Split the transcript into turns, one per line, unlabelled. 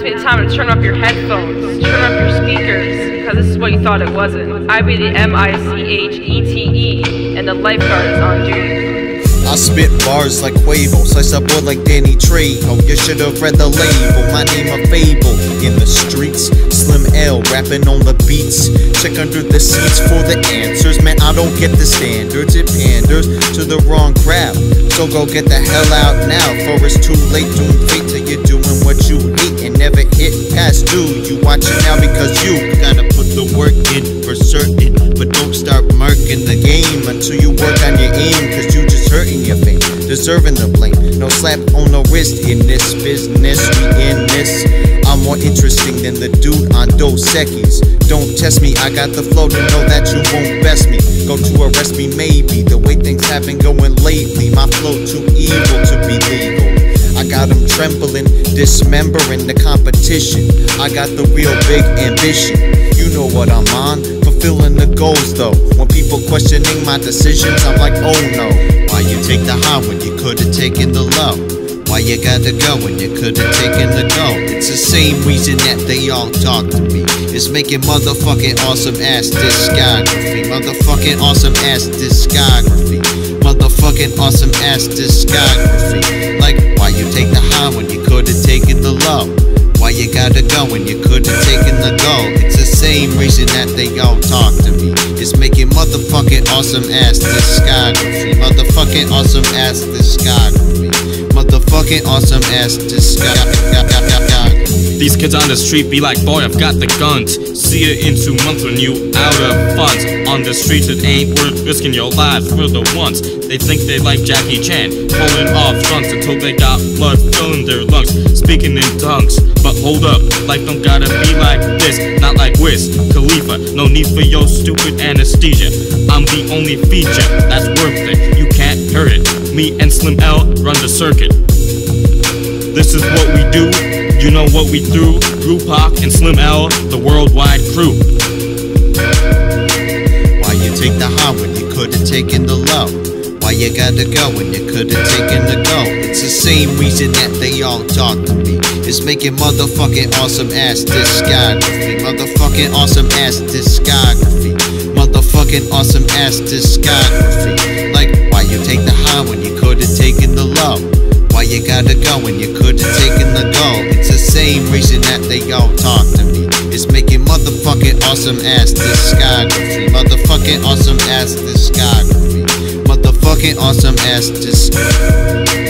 time to turn up your headphones, turn up your speakers, because this is what you thought it wasn't. I be the M I C H E T E, and the lifeguard is on duty.
I spit bars like Quavo, slice up boy like Danny Trejo. You should have read the label, my name a fable. In the streets, Slim L rapping on the beats. Check under the seats for the answers. Man, I don't get the standards, it panders to the wrong crowd. So go get the hell out now, for it's too late. Doing fate till you're doing what you due. You watch it now because you gotta put the work in for certain. But don't start marking the game until you work on your aim, cause you just hurting your fame, deserving the blame. No slap on the wrist in this business, we in this. I'm more interesting than the dude on Dos Equis. Don't test me, I got the flow to know that you won't best me. Go to arrest me, maybe. The way things have been going lately, my flow too evil to be legal. I got them trembling, dismembering the competition. I got the real big ambition. You know what I'm on, fulfilling the goals though. When people questioning my decisions, I'm like, oh no. Why you take the high when you could've taken the low? Why you gotta go when you could've taken the go? It's the same reason that they all talk to me. It's making motherfucking awesome ass discography. Motherfucking awesome ass discography. Motherfucking awesome ass discography. High when you could've taken the low? Why you gotta go when you could've taken the go? It's the same reason that they all talk to me. It's making motherfucking awesome ass discography. Motherfucking awesome ass discography. Motherfucking awesome ass discography.
These kids on the street be like, boy, I've got the guns. See it in two months when you out of funds. On the streets, it ain't worth risking your lives for the ones. They think they like Jackie Chan, pulling off stunts until they got blood filling their lungs, speaking in tongues. But hold up, life don't gotta be like this, not like Wiz Khalifa. No need for your stupid anesthesia. I'm the only feature that's worth it. You can't hurt it. Me and Slim L run the circuit. This is what we do. You know what we threw? Drew Pac and Slim L, the worldwide crew.
Why you take the high when you could've taken the low? Why you gotta go when you could've taken the go? It's the same reason that they all talk to me. It's making motherfucking awesome ass discography. Motherfucking awesome ass discography. Motherfucking awesome ass discography. You gotta go when you could've taken the go? It's the same reason that they all talk to me. It's making motherfucking awesome ass discography. Motherfucking awesome ass discography. Motherfucking awesome ass discography.